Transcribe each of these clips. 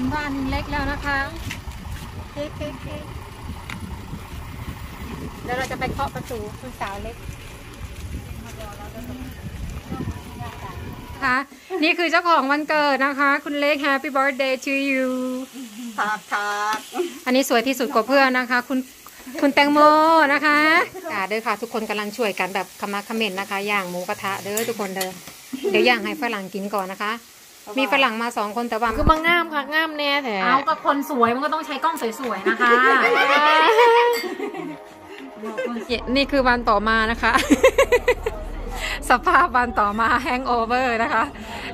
ถึงบ้านเล็กแล้วนะคะเค้กเค้กเค้กเดี๋ยวเราจะไปเคาะประตูคุณสาวเล็กค่ะนี่คือเจ้าของวันเกิดนะคะ คุณเล็ก Happy Birthday to you ทาทาอันนี้สวยที่สุดกว่าเพื่อนนะคะ คุณคุณแตงโมนะคะอ่าเด้อค่ะ ทุกคนกำลังช่วยกันแบบขมักเขม้นนะคะ ย่างหมูกระทะเด้อทุกคนเด้อเดี๋ยวย่างให้ฝรั่งกินก่อนนะคะ มีฝรั่งมาสองคนแต่ว่าคือมางามค่ะงามแน่แท้เอากับคนสวยมันก็ต้องใช้กล้องสวยๆนะคะ นี่คือวันต่อมานะคะ สภาพวันต่อมา hangover นะคะ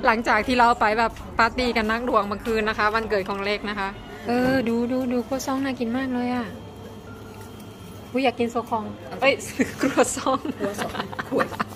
หลังจากที่เราไปแบบปาร์ตี้กันนักดวงเมื่อคืนนะคะ วันเกิดของเล็กนะคะ เออ ดูดูดูครัวซองน่ากินมากเลยอะกูอยากกินโซคองเอ้ยครัวซองครัวซอง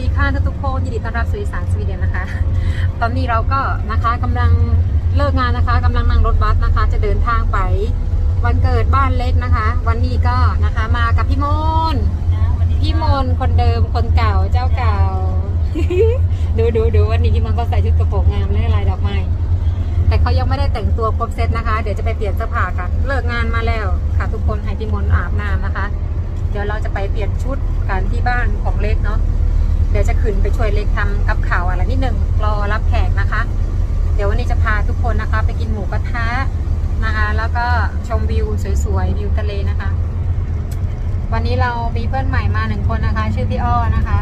ดีค่ะทุกๆคนยินดีต้อนรับสู่อีสานสวีเดนนะคะ ตอนนี้เราก็นะคะกำลังเลิกงานนะคะกำลังนั่งรถบัสนะคะ จะเดินทางไปวันเกิดบ้านเล็กนะคะ วันนี้ก็นะคะมากับพี่มนพี่มนคนเดิมคนเก่าเจ้าเก่า ดูดูดูวันนี้พี่มนก็ใส่ชุดกระโปรงงามและลายดอกไม้แต่เขายังไม่ได้แต่งตัวครบเซตนะคะ เดี๋ยวจะไปเปลี่ยนเสื้อผ้ากันเลิกงานมาแล้วค่ะ ทุกคนให้พี่มนอาบน้ำนะคะ เดี๋ยวเราจะไปเปลี่ยนชุดกันที่บ้านของเล็กเนาะ เดี๋ยวจะขึ้นไปช่วยเล็กทำกับข่าวอะไรนิดหนึ่งรอรับแขกนะคะ เดี๋ยววันนี้จะพาทุกคนนะคะ ไปกินหมูกระทะนะคะ แล้วก็ชมวิวสวยๆวิวทะเลนะคะ วันนี้เรามีเพื่อนใหม่มาหนึ่งคนนะคะ ชื่อพี่อ้อนะคะ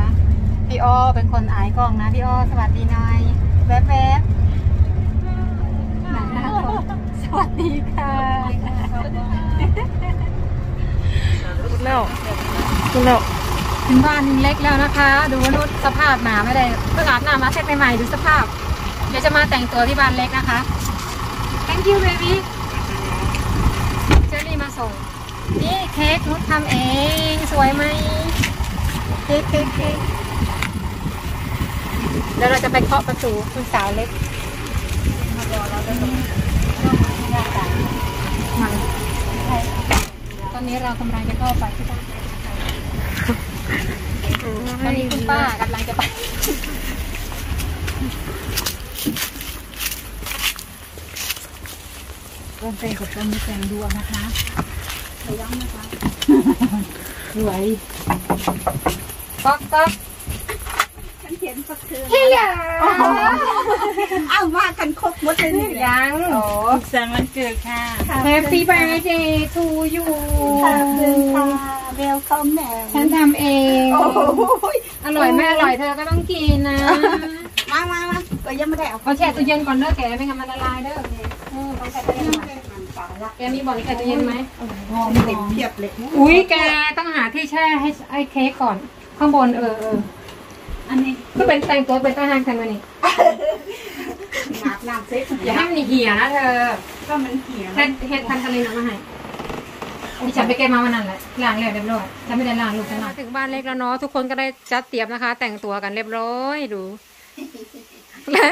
พี่อ้อเป็นคนอายกล้องนะพี่อ้อสวัสดีหน่อยแวบๆหนังหน้าสวัสดีค่ะคุณแล้วคุณแล้ว ถึงบ้านเล็กแล้วนะคะ ดูว่านุชสภาพหนาไม่ได้เพิ่งอาบน้ำมาเช็ดใหม่ๆดูสภาพ เดี๋ยวจะมาแต่งตัวที่บ้านเล็กนะคะ thank you baby เจอรี่มาส่ง นี่เค้กนุชทำเอง สวยไหมเค้กเค้กเค้กเดี๋ยวเราจะไปเคาะประตูคุณสาวเล็กตอนนี้เรากำลังจะเข้าไปที่บ้าน ตอนนี้คุณป้ากำลังจะไปต้นเตยกับต้นมีแตงดวงนะคะระวังนะคะสวยก๊อกก๊อกฉันเขียนสักเทือนเฮียอ้าวว่ากันครบหมดเลยนี่ยังโอ้สังวันเกิดค่ะแฮปปี้ i บ t ร์ a y to you ขอบคุณค่ะ เวลคอมแม่ฉันทำเองโอ้ยอร่อยไม่อร่อยเธอก็ต้องกินนะมามามาก็ยังไม่ได้เอาเอาแช่ตู้เย็นก่อนเด้อแกไม่งั้นมันละลายเด้อเออต้องแช่ตู้เย็นก่อนแกมีบ่อนแช่ตู้เย็นไหมหอมเต็มเพียบเลยอุ้ยแกต้องหาที่แช่ให้ไอ้เค้กก่อน ข้างบนเออเอออันนี้ก็เป็นแต่งตัวเป็นทหารกันมานี่อาบน้ำเซ็ตอย่าให้มันเหี่ยนะเธอ ก็มันเหี่ยวเฮ็ดเฮ็ดทำทะเลน้ำมาให้ ดิฉันไปเก็บมาวันนั้นแหละล้างแล้วเรียบร้อยฉันไม่ได้ล้างลูกฉันหน่อยถึงบ้านเล็กแล้วเนาะทุกคนก็ได้จัดเตรียมนะคะ แต่งตัวกันเรียบร้อยดูและ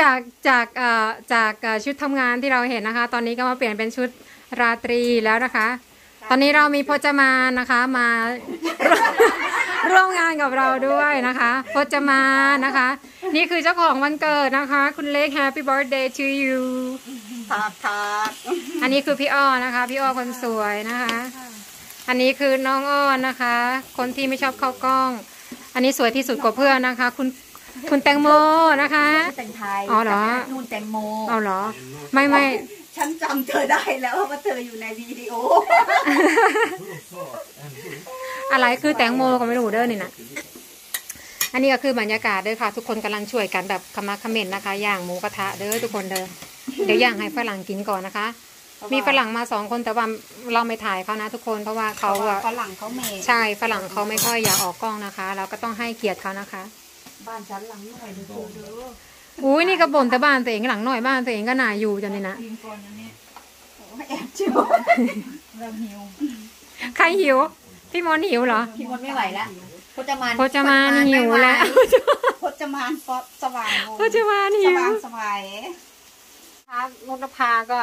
จากจากเอ่อจากเอ่อชุดทำงานที่เราเห็นนะคะ ตอนนี้ก็มาเปลี่ยนเป็นชุดราตรีแล้วนะคะ ตอนนี้เรามีพจมานนะคะมา ร่วมงานกับเราด้วยนะคะพจมานนะคะ นี่คือเจ้าของวันเกิดนะคะ คุณเล็ก Happy Birthday to you ทาทาอันนี้คือพี่อ้อนะคะ พี่อ้อคนสวยนะคะ อันนี้คือน้องอ้อนนะคะ คนที่ไม่ชอบเข้ากล้อง อันนี้สวยที่สุดกว่าเพื่อนนะคะ คุณคุณแตงโมนะคะแต่งไทยอ๋อเหรอนู่นแตงโมเอาเหรอ ไม่ไม่ฉันจำเธอได้แล้วว่าเธออยู่ในวิดีโอ อะไรคือแตงโมก็ไม่รู้เด้อนี่นะอันนี้ก็คือบรรยากาศเด้อค่ะ ทุกคนกำลังช่วยกันแบบขมักเขม้นนะคะย่างหมูกระทะเด้อทุกคนเด้อ เดี๋ยวย่างให้ฝรั่งกินก่อนนะคะ มีฝรั่งมาสองคนแต่ว่าเราไม่ถ่ายเขานะทุกคนเพราะว่าเขาเพราะว่าอะฝรั่งเขาเมย์ใช่ฝรั่งเขาไม่ค่อยอยากออกกล้องนะคะ เราก็ต้องให้เกียรติเขานะคะ บ้านฉันหลังหน่อยดูดูอุ้ยนี่ก็บ่นแต่บ้านตัวเองหลังหน่อยบ้านตัวเองก็น่าอยู่จังเลยนะกินก่อนนะเนี่ยโอ้ยแอบชิวเราหิวใครหิว พี่มนต์หิวเหรอ พี่มดไม่ไหวแล้วพจมานพจมานหิวแล้วพจมานฟอสว่างพจมานสหิวว่างสวาย ครับนุชภาก็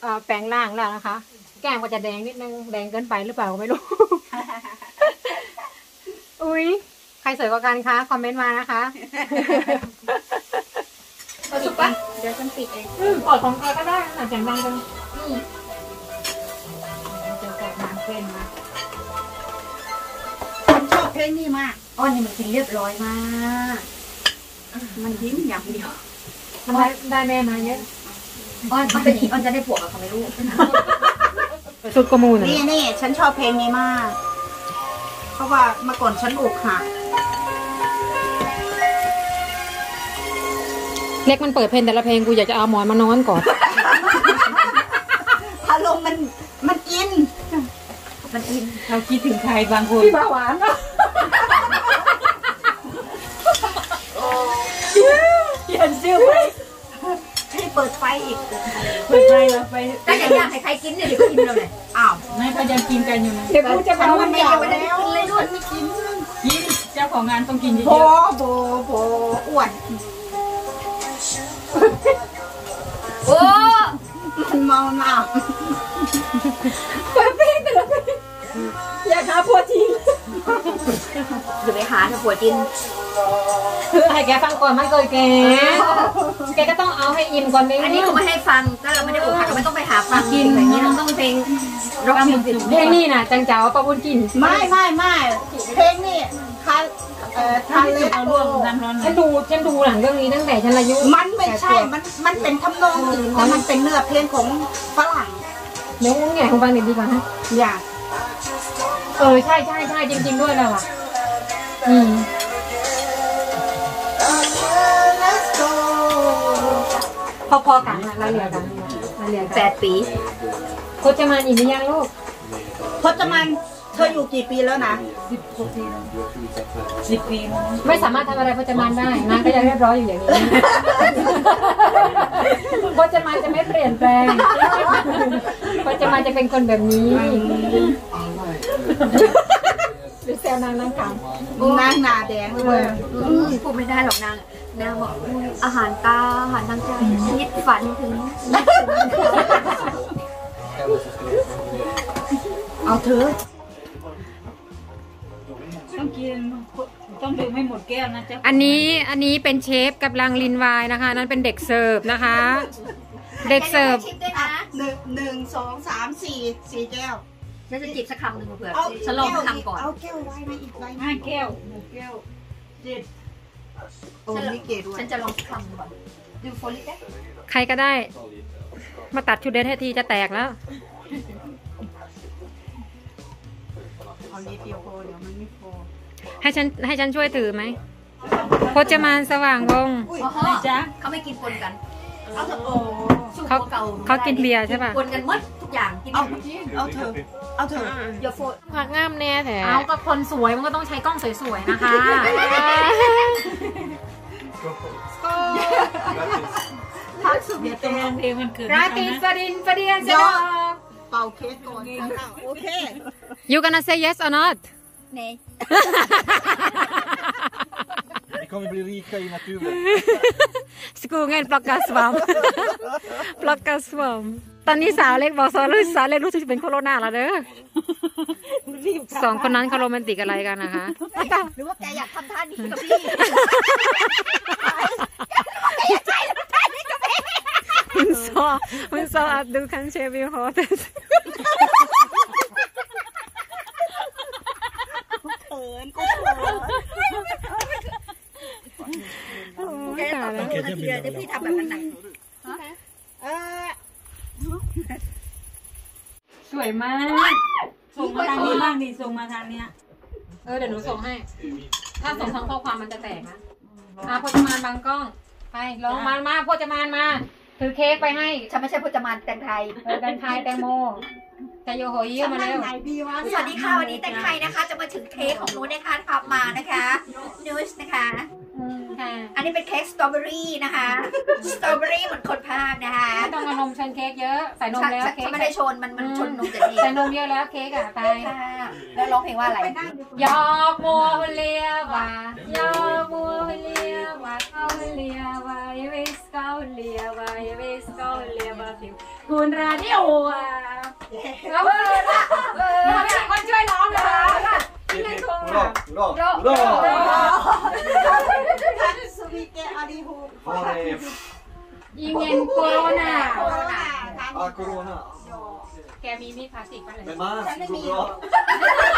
เอ่อแปลงร่างแล้วนะคะ แก้มก็จะแดงนิดนึง แดงเกินไปหรือเปล่าก็ไม่รู้ อุ้ยใครสวยกว่ากันคะ คอมเมนต์มานะคะปิดปะเดี๋ยวฉันปิดเองอืมกดของใครก็ได้ค่ะเสียงดังจังเจอกับนางเพลงมาฉันชอบเพลงนี้มากอ้อนนี่มันกินเรียบร้อยมาก มันยิ้มอย่างเดียว มันได้ได้แม่มาเยอะ อ้อนอ้อนเป็นอีอ้อนจะได้ผัวกับเขาไม่รู้สุดกว่ามูลนี่นี่ฉันชอบเพลงนี้มาก เพราะว่าเมื่อก่อนฉันอกหักเล็กมันเปิดเพลงแต่ละเพลงกูอยากจะเอาหมอนมานอนก่อนอารมณ์มันมันอิน มันอินเราคิดถึงใครบางคนพี่บาหวาน ให้เปิดไฟอีกเปิดใจเราไปก็อยากอยากให้ใครกินเนี่ยเดี๋ยวก็กินเราเลยอ้าวไม่ก็ยังกินกันอยู่นะเดี๋ยวกูจะฉันเอามัมันนไม่ไม่เอาเอาแล้วแล้วเลยด้วยไม่กินกินเจ้าของงานต้องกินเยโบอะโบโบอ้วนโอ้มันเมาหนักเปิดเพลงแต่ละเพลง อยากหาผัวจริงเดี๋ยวไปหาเถอะผัวจินคือให้แกฟังก่อนมันเกิดแกแกก็ต้องเอาให้อินก่อนนึงอันนี้เขาไม่ให้ฟังถ้าเราไม่ได้อกหักเราไม่ต้องไปหาฟังกินอย่างนี้เราต้องเพลงร็อกมิวสิกเพลงนี้น่ะจังเจ้าปะบุญกินไม่ไม่ไม่เพลงนี่ทาเอ่อทาเล็บๆเอาร่วมน้ำร้อนหน่ฉัอนยดูฉันดูหลังเรื่องนี้ตั้งแต่ฉันอายุมันไม่ใช่ มันมันเป็นทำนองอื่นแต่มันเป็นเนื้อเพลงของฝรั่งเดี๋ยวงงแง่ของฟังหน่อยดีกว่าฮะอย่า เออ ใช่ใช่ใช่จริง ๆ ด้วยแล้วอะ อืม พอๆกันนะรายละเอียดกันรายละเอียดแปกันดปีโคจมานอีกหรือยังลูกพจมันเธออยู่กี่ปีแล้วนะ สิบปีแล้วนะไม่สามารถทำอะไรโคจมานได้นางก็ยังเรียบร้อยอยู่อย่างนี้ โคจมานจะไม่เปลี่ยนแปลงโคจมานจะเป็นคนแบบนี้ หรือแซวนางนางขำนางหนาแดงด้วยพูดไม่ได้หรอกนางนางบอกอุ๊ยอาหารตาอาหารทางใจคิดฝันถึง เอาเธอต้องกินต้องดื่มให้หมดแก้วนะเจ้าอันนี้อันนี้เป็นเชฟกับลังลินวายนะคะ นั่นเป็นเด็กเสิร์ฟนะคะ เด็กเสิร์ฟชิมด้วยนะหนึ่งหนึ่งสองสามสี่สี่แก้ว ฉันจะจิบสักคำหนึ่งเผื่อเอาฉันลองทำก่อนเอาแก้วไว้นะอีกใบห้าแก้วหกแก้วเจ็ดโอ้นี่เกดด้วยฉันจะลองสักคำก่อนดูโฟลิกได้ใครก็ได้ มาตัดชุดเดนให้ทีจะแตกแล้วเอานิดเดียวพอเดี๋ยวมันไม่พอให้ฉันให้ฉันช่วยถือไหมโคจมานสว่างวงศ์อุ้ยอ๋อไหนจ๊ะเขาไม่กินปนกัน เอาเถอะโอ้สู้ เขาเก่าเขากินเบียร์ใช่ปะปนกันหมดทุกอย่างกินเอาเอาเถอะเอาเถอะอย่าโฟผักงามแน่แถเอาก็คนสวยมันก็ต้องใช้กล้องสวยๆนะคะพักสุดเดี๋ยวต้องร้องเพลงวันเกิดราให้ตรีเขาสนะดินฟเดียนเซดอกเป่าเค้กก่อนโอเค You gonna say yes or not เน่ Vi kommer bli rika i naturen. Skogen plockar svamp plockar svamp ตอนนี้สาวเล็กบอกสาวเล็กสาวเล็กรู้สึกจะเป็นโคโรนาแล้วเด้อสองคนนั้นเขาโรแมนติกอะไรกันนะคะ หรือว่าแกอยากทำท่านี้กับพี่คุณซอคุณซออัดดูคันเชวิวฮอต เขินกูเขิน โอ้ยตายแล้วเดี๋ยวพี่ทำแบบนั้นนะเออสวยมากส่งมาทางนี้บ้างดิส่งมาทางเนี้ย เออเดี๋ยวหนูส่งให้ ถ้าส่งทางข้อความมันจะแตกนะอะพจมานบางกล้อง ไปลองมามาพจมานมาถือเค้กไปให้ฉันไม่ใช่พจมานแต่งไทยเออแตงไทยแตงโมแต่โยโหยี่มาเร็วไหนดีวะสวัสดีค่ะวันนี้แต่งไทยนะคะ จะมาถึงเค้กของหนูนะคะทำมานะคะนูชนะคะ ค่ะอันนี้เป็นเค้กสตรอเบอรี่นะคะ สตรอเบอรี่เหมือนคนภาคนะคะไม่ต้องเอานมชนเค้กเยอะใส่นมฉันแล้วฉันเค้ฉักนไม่ได้ชนมันมันชนนมจะดีใส่นมเยอะแล้วเค้กอะไปค่ะแล้วร้องเพลงว่าอะไรยอกมัวเลียว่ายอกมัวเลียว่าเขาเลียว่าเยวิสเขาเลียว่าเยวิสเขาเลียว่าผิวคุณราดิโออะแล้วเออเออไม่มีคนช่วยร้องเลย ยิงเงินโคโรนา Ah, corona. แกมีมีดพลาสติกไปเลย Men mask går bra. เอา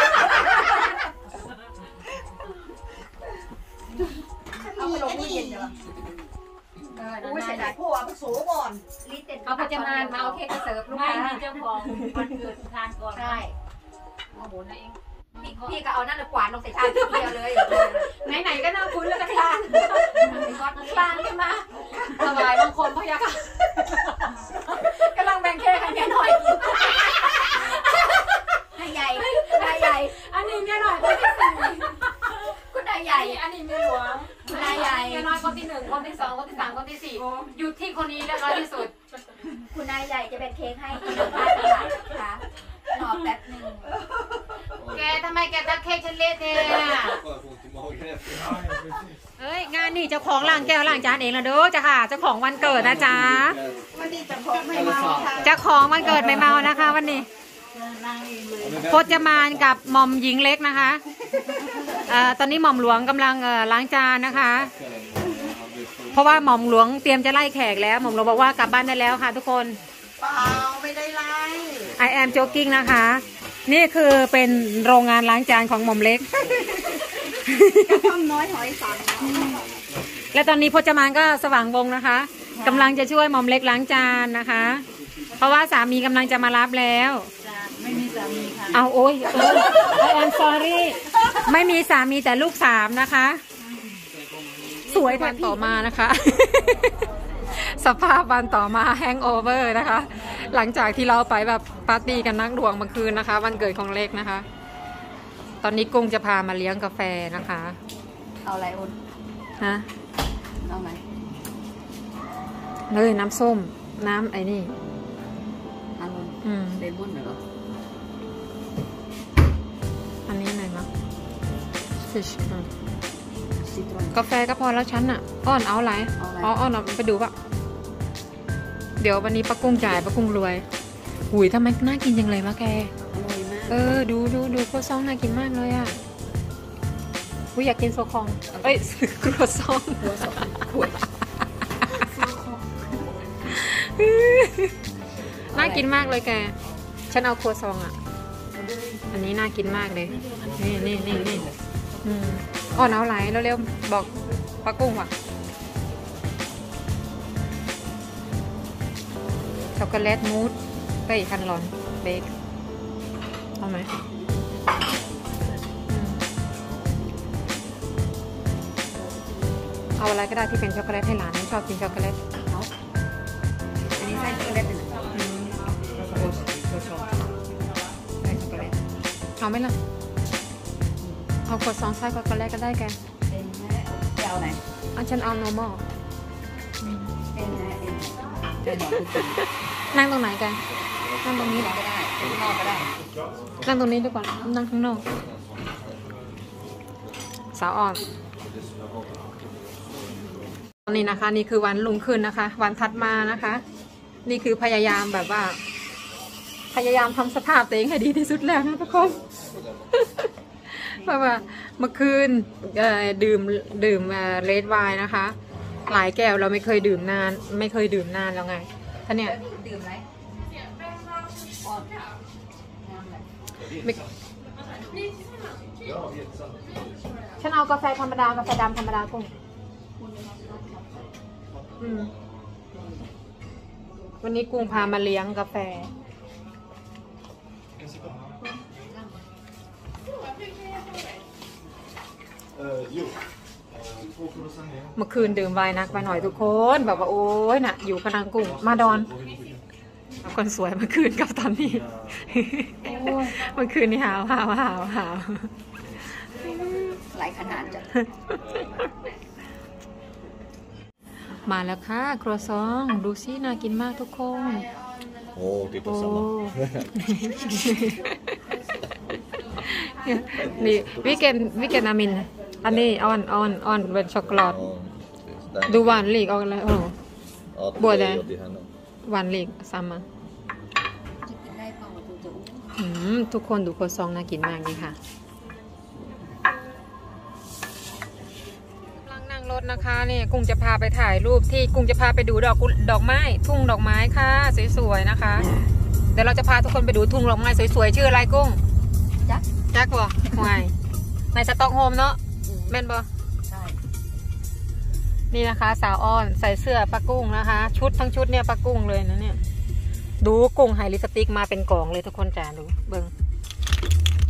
ที่สามคนที่สี่อยู่ที่คนนี้เรียบร้อยที่สุด คุณนายใหญ่จะเป็นเค้กให้กินหน้าตลาดนะคะรอแป๊บหนึ่งแกทำไมแกตัดเค้กฉันเละเนี่ย Bara få ont i magen efter. เอ้ยงานนี่เจ้าของล้างแก้วล้างจานเองละเด้อจ้ะค่ะเจ้าของวันเกิดนะจ๊ะวันนี้จะของไม่เมาค่ะเจ้าของวันเกิดไม่เมานะคะ วันนี้พจมานกับหม่อมหญิงเล็กนะคะเอ่อตอนนี้หม่อมหลวงกำลังเอ่อล้างจานนะคะ เพราะว่าหม่อมหลวงเตรียมจะไล่แขกแล้ว หม่อมหลวงบอกว่ากลับบ้านได้แล้วค่ะ ทุกคน เปล่าไม่ได้ไล่ I am joking นะคะ นี่คือเป็นโรงงานล้างจานของหม่อมเล็กต้มน้อยหอยสังและตอนนี้พจมานก็สว่างวงนะคะกำลังจะช่วยหม่อมเล็กล้างจานนะคะ เพราะว่าสามีกำลังจะมารับแล้วไม่มีสามีค่ะ เอาโอ้ยเออ I am sorry ไม่มีสามีแต่ลูกสามนะคะ สวยวันต่อมานะคะ สภาพวันต่อมาแฮงโอเวอร์นะคะ หลังจากที่เราไปแบบปาร์ตี้กันนักดวงเมื่อคืนนะคะ วันเกิดของเล็กนะคะ ตอนนี้กุ้งจะพามาเลี้ยงกาแฟนะคะ เอาอะไรอุ่นฮะเอาไหมเลยน้ำส้ม น้ำไอ้นี่เอาอุ่นอืมเลมอนเหรออันนี้อะไรมั้ง fish อืม ซิตรอนกาแฟก็พอแล้วฉันอะ อ้อนเอาอะไรเอาอะไรอ๋ออ้อนเอาไปดูปะเดี๋ยววันนี้ป้ากุ้งจ่ายป้ากุ้งรวยหุยทำไมน่ากินจังเลยวะแก อร่อยมากเออ ดูดูดูครัวซองน่ากินมากเลยอะอุยอยากกินโซคอง เอ้ยครัวซองน่ากินมากเลยแก ฉันเอาครัวซองอะ อันนี้น่ากินมากเลย นี่นี่นี่นี่อืม อ่อนเอาไหลเร็วๆบอกป้ากุ้งว่ะช็อกโกแลตมูสเอ้คันร้อนเบคเอาไหมเอาอะไรก็ได้ที่เป็นช็อกโกแลตให้หลานชอบกินช็อกโกแลตอันนี้ไส้ช็อกโกแลตเป็นอะไรอืมไส้ช็อกโกแลตเอาไหมล่ะ เอาขวดสองไส้ช็อกโกแลตก็ได้แกเป็นไหมจะเอาไหนเอาฉันเอา normal เป็นไหมเป็นไหมเป็นหมอทุกคนนั่งตรงไหนแกนั่งตรงนี้เหรอก็ได้เป็นข้างนอกก็ได้ นั่งตรงนี้ดีกว่านั่งข้างนอก สาวอ่อนตอนนี้นะคะ นี่คือวันลุงขึ้นนะคะ วันถัดมานะคะ นี่คือพยายามแบบว่า พยายามทำสภาพตัวเองให้ดีที่สุดแล้วนะทุกคน เพราะว่าเมื่อคืนดื่มดื่มเรดไวน์นะคะ หลายแก้วเราไม่เคยดื่มนาน ไม่เคยดื่มนานแล้วไงท่านเนี่ยดื่มไหมอ่อนน้ำไหมไม่ฉันเอากาแฟธรรมดากาแฟดำธรรมดากุ้งวันนี้กุ้งพามาเลี้ยงกาแฟ เมื่อคืนดื่มไวน์นักไปหน่อยทุกคน แบบว่าโอ้ยน่ะ อยู่กำลังกุ้งมาดอนเอาคนสวยเมื่อคืนกับตอนนี้ เมื่อคืนนี่หาวหาวหาวหาวหลายขนาดจ้ะมาแล้วค่ะครัวซองดูสิน่ากินมากทุกคน Åh, titta โอ้ samma. นี่วิกเกนวิกเกนอามิน อันนี้ออนออนออนเป็นช็อกโกแลต Ja, precis. Där. ดูหวานลีกออกแล้วโอ้ Ja, till Både. dig och till henne. หวานลีกซ้ำมาอืมทุกคนดูครัวซองน่ากินมากเลยค่ะกำลังนั่งรถนะคะนี่กุ้งจะพาไปถ่ายรูปที่กุ้งจะพาไปดูดอกกุดอกไม้ ทุ่งดอกไม้ค่ะ สวยๆนะคะ เดี๋ยวเราจะพาทุกคนไปดูทุ่งดอกไม้สวยๆชื่ออะไรกุ้ง จักจักบ่ห่วยในสต็อกโฮล์มเนาะ แม่นบ่ใช่นี่นะคะ สาวอ้อนใส่เสื้อปลากุ้งนะคะ ชุดทั้งชุดเนี่ยปลากุ้งเลยนะเนี่ย ดูกุ้งไฮลิปสติกมาเป็นกล่องเลยทุกคนจ้าดูเบิง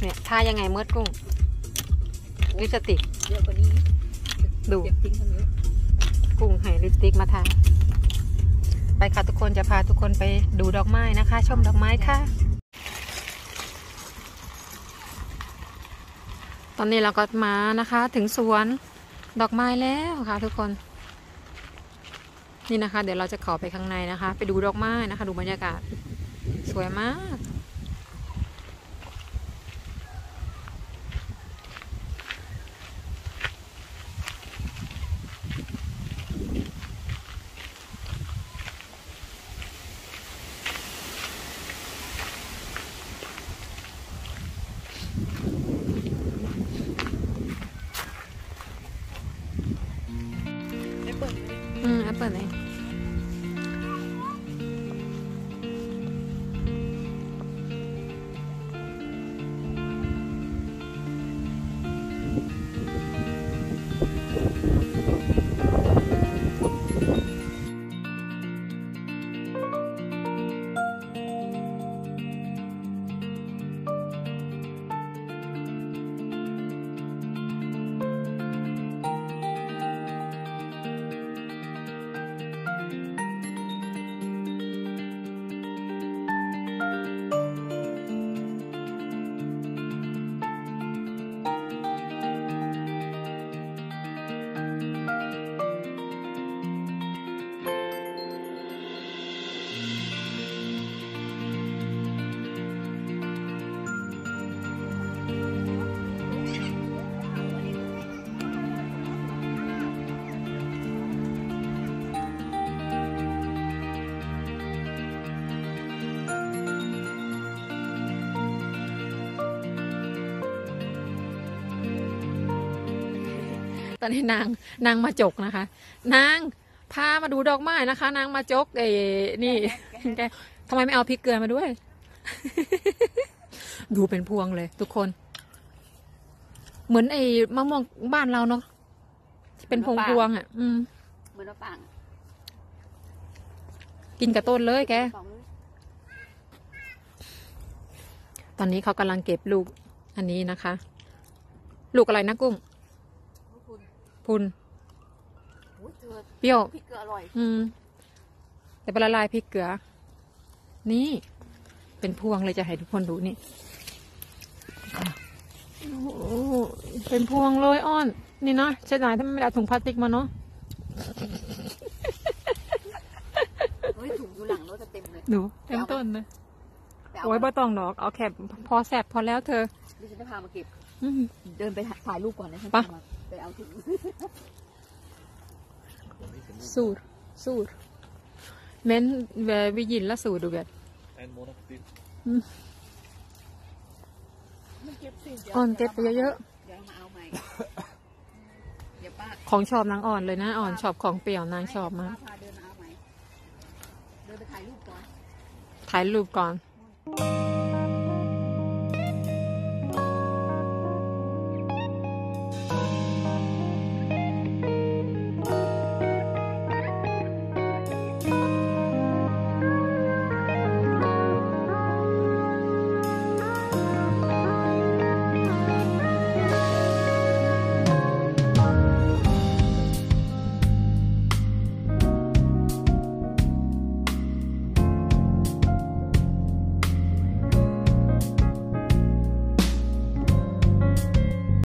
เนี่ยทายังไงเมื่อกุ้ง ลิปสติกเยอะกว่านี้ดูเก็บทิ้งทั้งนี้กุ้งไฮลิปสติกมาทาไปค่ะทุกคนจะพาทุกคนไปดูดอกไม้นะคะ ชมดอกไม้ค่ะ อนนี้เราก็มานะคะ ถึงสวนดอกไม้แล้วค่ะ ทุกคน นี่นะคะ เดี๋ยวเราจะขอไปข้างในนะคะ ไปดูดอกไม้นะคะ ดูบรรยากาศ สวยมาก ตอนนี้นางนางมาจกนะคะ นางพามาดูดอกไม้นะคะ นางมาจกเอ้นี่แกทำไมไม่เอาพริกเกลือมาด้วย ดูเป็นพวงเลย ทุกคน เหมือนไอ้มะม่วงบ้านเราเนาะที่เป็นพวงพวงๆอะ อืมเหมือนมะปรางกินกับต้นเลยแกสองตอนนี้เขากำลังเก็บลูกอันนี้นะคะ ลูกอะไรนะกุ้ง พุนอุ้ยเธอเปรี้ยว พริกเกลืออร่อย อืม แต่เป็นละลายพริกเกลือ นี่ เป็นพวงเลยจะให้ทุกคนดูนี่โอ้โหเป็นพวงเลยอ้อน นี่เนาะใช่ไหมถ้าไม่ได้เอาถุงพลาสติกมาเนาะ เฮ้ยถุงอยู่หลังรถจะเต็มเลยดูเต็มต้นเลย ไปเอาโอ้ยบ่ต้องดอก เอาแค่พอแสบพอแล้วเธอดิฉันจะพามาเก็บอืม เดินไปถ่ายรูปก่อนนะฉันไปจะมาไปเอาถุงสูตรสูตรเม้นเววิยินละสูตรดูแบบ En månad till. อ่อนเก็บไปเยอะเดี๋ยวมาเอาใหม่เดี๋ยวป้าๆของชอบนางอ่อนเลยนะ อ่อนชอบของเปรี้ยวนางชอบมากป้าพาเดินมาเอาใหม่เดินไปถ่ายรูปก่อน